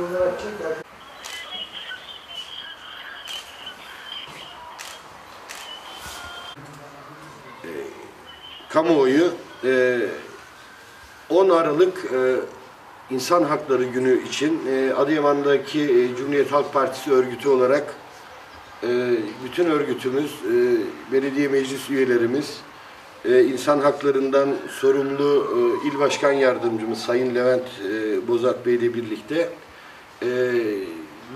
olarak çek. kamuoyu e, 10 Aralık e, İnsan Hakları Günü için e, Adıyaman'daki e, Cumhuriyet Halk Partisi örgütü olarak e, bütün örgütümüz, e, belediye meclis üyelerimiz, e, insan haklarından sorumlu e, il başkan yardımcımız Sayın Levent e, Bozat Bey ile birlikte e,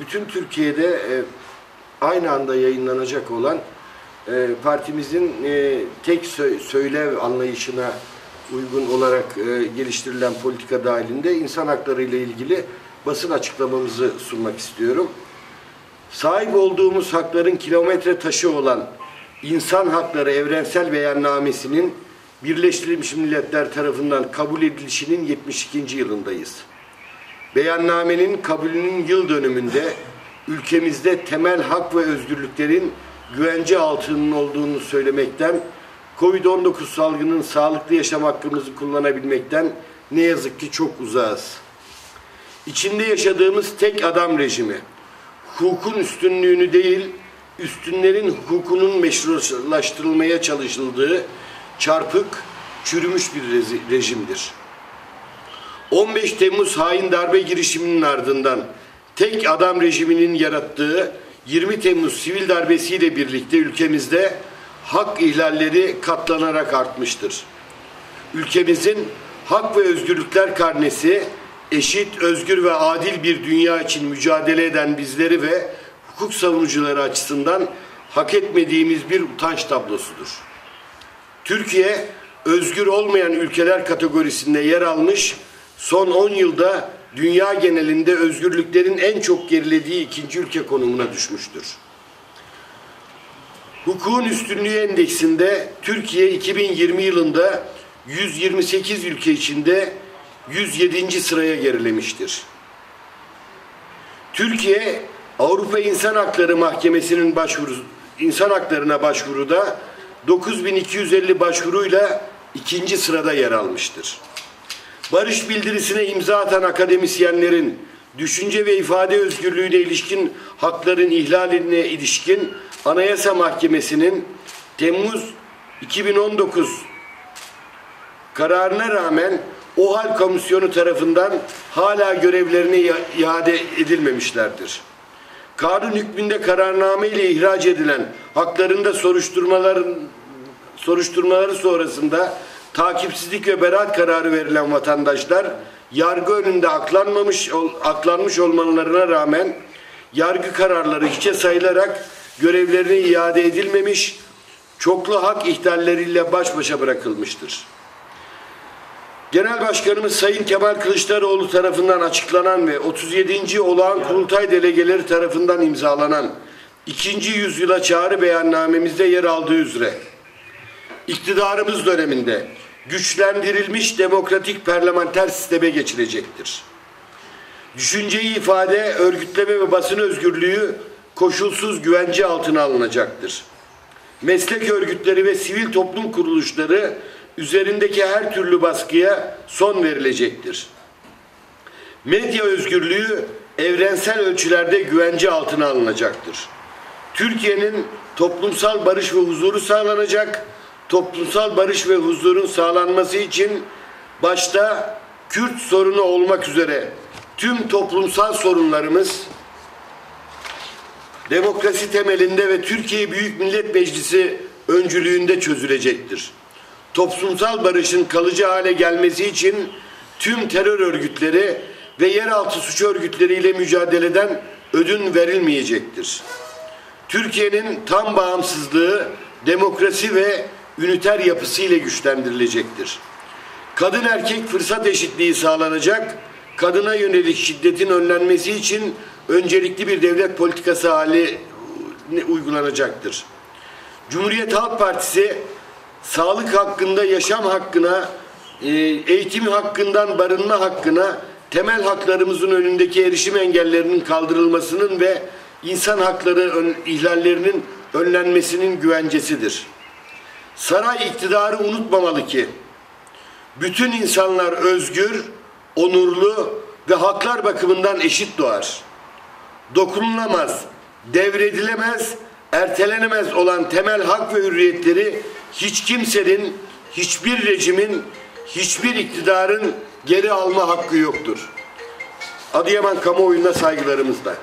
bütün Türkiye'de e, aynı anda yayınlanacak olan e, partimizin e, tek sö- söylev anlayışına uygun olarak e, geliştirilen politika dahilinde insan hakları ile ilgili basın açıklamamızı sunmak istiyorum. Sahip olduğumuz hakların kilometre taşı olan İnsan Hakları Evrensel Beyannamesi'nin Birleştirilmiş Milletler tarafından kabul edilişinin 72. yılındayız. Beyannamenin kabulünün yıl dönümünde ülkemizde temel hak ve özgürlüklerin güvence altının olduğunu söylemekten, Covid-19 salgının sağlıklı yaşam hakkımızı kullanabilmekten ne yazık ki çok uzağız. İçinde yaşadığımız tek adam rejimi, hukukun üstünlüğünü değil, üstünlerin hukukunun meşrulaştırılmaya çalışıldığı çarpık, çürümüş bir rejimdir. 15 Temmuz hain darbe girişiminin ardından tek adam rejiminin yarattığı 20 Temmuz sivil darbesiyle birlikte ülkemizde hak ihlalleri katlanarak artmıştır. Ülkemizin hak ve özgürlükler karnesi eşit, özgür ve adil bir dünya için mücadele eden bizleri ve hukuk savunucuları açısından hak etmediğimiz bir utanç tablosudur. Türkiye özgür olmayan ülkeler kategorisinde yer almış, son 10 yılda dünya genelinde özgürlüklerin en çok gerilediği ikinci ülke konumuna düşmüştür. Hukukun Üstünlüğü Endeksinde Türkiye 2020 yılında 128 ülke içinde 107. sıraya gerilemiştir. Türkiye Avrupa İnsan Hakları Mahkemesi'nin başvuru insan haklarına başvuruda 9250 başvuruyla ikinci sırada yer almıştır. Barış bildirisine imza atan akademisyenlerin düşünce ve ifade özgürlüğüne ilişkin hakların ihlaline ilişkin Anayasa Mahkemesi'nin Temmuz 2019 kararına rağmen OHAL Komisyonu tarafından hala görevlerine ia- iade edilmemişlerdir. Kanun hükmünde kararname ile ihraç edilen haklarında soruşturmaların soruşturmaları sonrasında takipsizlik ve beraat kararı verilen vatandaşlar yargı önünde aklanmamış aklanmış olmalarına rağmen yargı kararları hiçe sayılarak görevlerine iade edilmemiş, çoklu hak ihlalleriyle baş başa bırakılmıştır. Genel Başkanımız Sayın Kemal Kılıçdaroğlu tarafından açıklanan ve 37. olağan kurultay delegeleri tarafından imzalanan ikinci yüzyıla çağrı beyannamemizde yer aldığı üzere iktidarımız döneminde güçlendirilmiş demokratik parlamenter sisteme geçilecektir. Düşünceyi ifade, örgütleme ve basın özgürlüğü koşulsuz güvence altına alınacaktır. Meslek örgütleri ve sivil toplum kuruluşları üzerindeki her türlü baskıya son verilecektir. Medya özgürlüğü evrensel ölçülerde güvence altına alınacaktır. Türkiye'nin toplumsal barış ve huzuru sağlanacak. Toplumsal barış ve huzurun sağlanması için başta Kürt sorunu olmak üzere tüm toplumsal sorunlarımız demokrasi temelinde ve Türkiye Büyük Millet Meclisi öncülüğünde çözülecektir. Toplumsal barışın kalıcı hale gelmesi için tüm terör örgütleri ve yeraltı suç örgütleriyle mücadeleden ödün verilmeyecektir. Türkiye'nin tam bağımsızlığı demokrasi ve üniter yapısıyla güçlendirilecektir. Kadın erkek fırsat eşitliği sağlanacak, kadına yönelik şiddetin önlenmesi için öncelikli bir devlet politikası hali uygulanacaktır. Cumhuriyet Halk Partisi sağlık hakkında yaşam hakkına, e, eğitim hakkından barınma hakkına, temel haklarımızın önündeki erişim engellerinin kaldırılmasının ve insan hakları ihlallerinin önlenmesinin güvencesidir. Saray iktidarı unutmamalı ki bütün insanlar özgür, onurlu, ve haklar bakımından eşit doğar. Dokunulamaz, devredilemez, ertelenemez olan temel hak ve hürriyetleri hiç kimsenin, hiçbir rejimin, hiçbir iktidarın geri alma hakkı yoktur. Adıyaman kamuoyuna saygılarımızla.